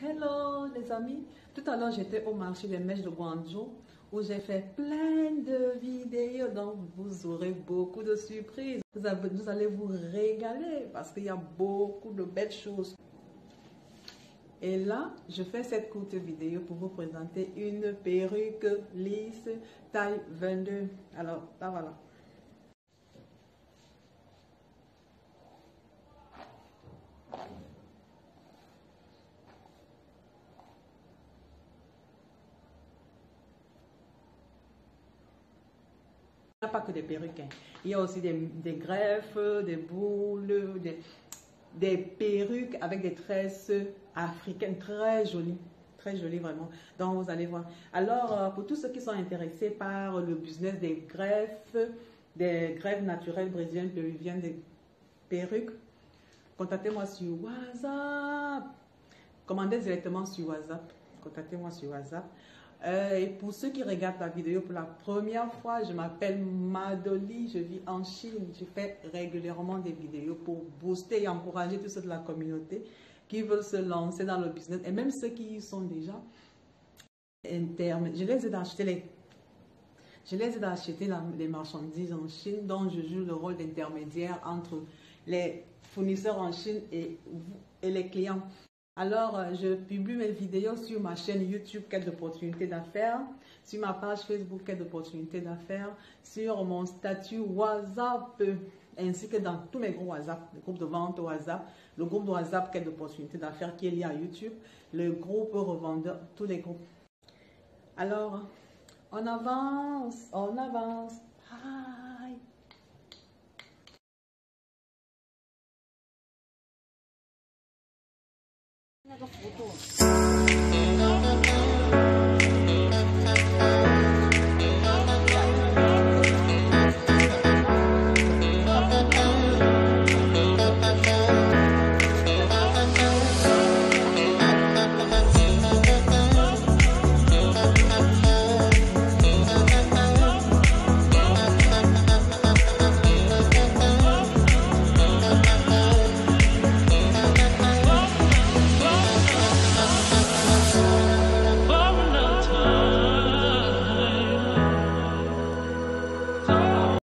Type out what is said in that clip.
Hello les amis, tout à l'heure j'étais au marché des mèches de Guangzhou où j'ai fait plein de vidéos donc vous aurez beaucoup de surprises. Vous, vous allez vous régaler parce qu'il y a beaucoup de belles choses. Et là, je fais cette courte vidéo pour vous présenter une perruque lisse taille 22. Alors, là voilà. Il n'y a pas que des perruques. Il y a aussi des, greffes, des boules, des, perruques avec des tresses africaines très jolies. Très jolies vraiment. Donc vous allez voir. Alors euh, pour tous ceux qui sont intéressés par le business des greffes, des greffes naturelles brésiliennes, péruviennes, des perruques, contactez-moi sur WhatsApp. Commandez directement sur WhatsApp. Contactez-moi sur WhatsApp. Euh, et pour ceux qui regardent la vidéo pour la première fois, je m'appelle Madoli, je vis en Chine. Je fais régulièrement des vidéos pour booster et encourager tous ceux de la communauté qui veulent se lancer dans le business et même ceux qui y sont déjà. Internes. Je les aide à acheter les je les les marchandises en Chine, dont je joue le rôle d'intermédiaire entre les fournisseurs en Chine et, et les clients. Alors, euh, je publie mes vidéos sur ma chaîne YouTube Quête d'opportunités d'affaires, sur ma page Facebook Quête d'opportunités d'affaires, sur mon statut WhatsApp, ainsi que dans tous mes groupes WhatsApp, le groupe de vente WhatsApp, le groupe WhatsApp Quête d'opportunités d'affaires qui est lié à YouTube, le groupe revendeur, tous les groupes. Alors, on avance, on avance. 那个幅度。